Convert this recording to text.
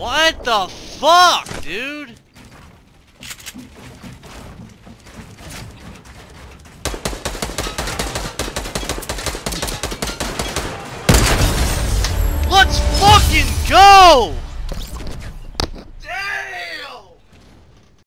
What the fuck, dude? Let's fucking go!